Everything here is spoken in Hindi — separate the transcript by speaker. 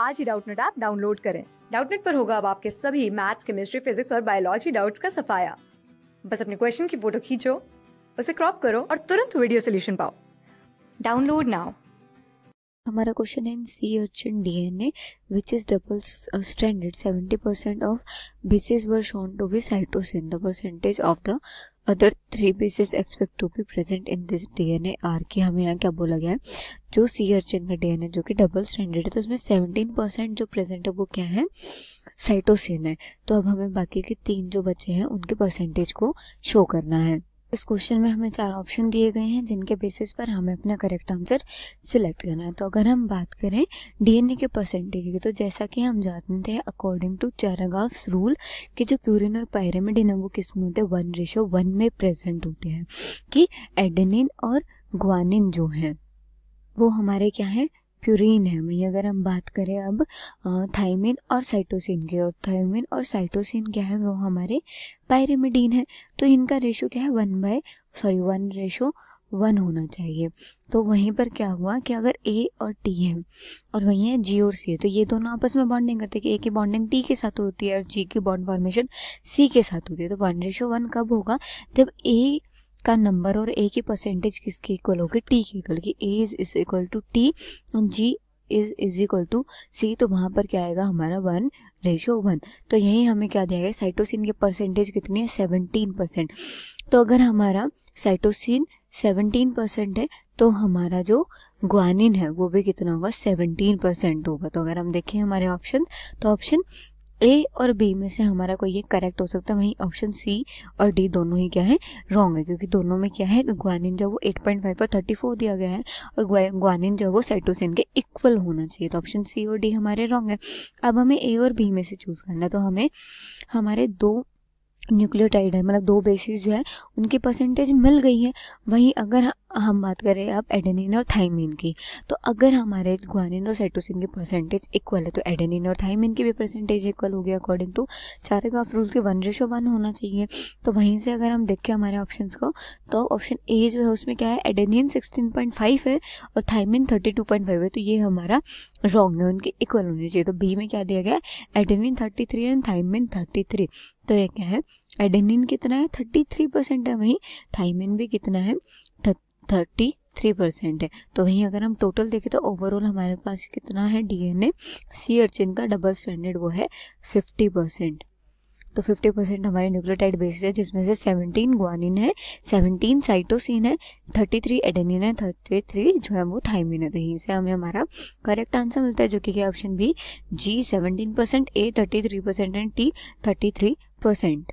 Speaker 1: आज ही डाउटनेट ऐप डाउनलोड करें। डाउटनेट पर होगा अब आपके सभी मैथ्स केमिस्ट्री फिजिक्स और बायोलॉजी डाउट्स का सफाया। बस अपने क्वेश्चन की फ़ोटो खींचो उसे क्रॉप करो और तुरंत वीडियो सोल्यूशन पाओ। डाउनलोड नाउ
Speaker 2: हमारा क्वेश्चन है in sea urchin DNA is double uh, stranded 70% of bases were shown to be cytosine the percentage of the other three bases expect to be present in this DNA are की हमें यहाँ क्या बोला गया है? जो सी अर्चिन का डीएनए जो कि डबल स्टैंडर्ड है तो उसमें सेवनटीन परसेंट जो प्रेजेंट है वो क्या है? साइटोसिन है। तो अब हमें बाकी के तीन जो बचे हैं, उनके परसेंटेज को शो करना है। इस क्वेश्चन में हमें चार ऑप्शन दिए गए हैं, जिनके बेसिस पर हमें अपना करेक्ट आंसर सिलेक्ट करना है। तो अगर हम बात करें डीएनए के परसेंटेज की तो जैसा कि हम जानते हैं अकॉर्डिंग टू चैरागाफ्स रूल कि जो प्यूरिन और पायरेमिडिन है वो किसमें होते हैं वन रेशो वन में प्रेजेंट होते हैं, कि एडेनिन और ग्वानिन जो है, वो हमारे क्या है? प्यूरिन है। वही अगर हम बात करें अब थाइमिन और साइटोसिन की, और थाइमिन और साइटोसिन क्या है, वो हमारे पायरेमिडीन है। तो इनका रेशो क्या है? One by sorry one ratio one होना चाहिए। तो वहीं पर क्या हुआ कि अगर ए और टी है, और वहीं है जी और सी है तो ये दोनों आपस में बॉन्डिंग करते हैं कि ए की बॉन्डिंग टी के साथ होती है और जी की बॉन्ड फॉर्मेशन सी के साथ होती है। तो वन रेशो वन कब होगा? जब ए का नंबर और ए की परसेंटेज किसके इक्वल होगी? टी के इक्वल की A is is equal to T G is is equal to C तो वहाँ पर क्या आएगा? हमारा वन रेशो वन तो यही हमें क्या दिया गया? साइटोसिन की परसेंटेज कितनी है? सेवनटीन परसेंट तो अगर हमारा साइटोसिन सेवनटीन परसेंट है तो हमारा जो ग्वानिन है, वो भी कितना होगा? सेवनटीन परसेंट होगा. तो अगर हम देखें हमारे ऑप्शन तो ऑप्शन ए और बी में से हमारा कोई ये करेक्ट हो सकता है, वहीं ऑप्शन सी और डी दोनों ही क्या है रॉन्ग है, क्योंकि दोनों में क्या है ग्वानिन जो वो 8.5 पर 34 दिया गया है और ग्वानिन जो वो साइटोसिन के इक्वल होना चाहिए तो ऑप्शन सी और डी हमारे रॉन्ग है। अब हमें ए और बी में से चूज़ करना है तो हमें, हमारे दो न्यूक्लियोटाइड है मतलब दो बेसिस जो है, उनकी परसेंटेज मिल गई है। वहीं अगर हम बात करें अब एडेनिन और थाइमिन की तो अगर हमारे ग्वानिन और साइटोसिन की परसेंटेज इक्वल है तो एडेनिन और थाइमिन की भी परसेंटेज इक्वल होगी अकॉर्डिंग टू चार का रूल के वन रेशो वन होना चाहिए। तो वहीं से अगर हम देखें हमारे ऑप्शन को तो ऑप्शन ए जो है, उसमें क्या है? एडेनिन सिक्सटीन पॉइंट फाइव है और thymine thirty two point five है। तो ये हमारा रॉन्ग है, उनके इक्वल होने चाहिए। तो बी में क्या दिया गया adenine thirty three and thymine thirty three तो ये क्या है? एडेनिन कितना है? थर्टी थ्री परसेंट है वहीं। थाइमिन भी कितना है? थर्टी थ्री परसेंट है। तो वहीं अगर हम टोटल देखें तो ओवरऑल हमारे पास कितना है? डीएनए सी अर्चिन का डबल स्टैंडर्ड वो है फिफ्टी परसेंट तो 50 परसेंट हमारे न्यूक्लियोटाइड बेसिस है, जिसमें से 17 ग्वानिन है 17 साइटोसिन है 33 एडेनिन है 33 जो है वो थाइमिन है। तो यहीं से हमें हमारा करेक्ट आंसर मिलता है, जो कि option B G 17 percent A 33 percent and T 33 percent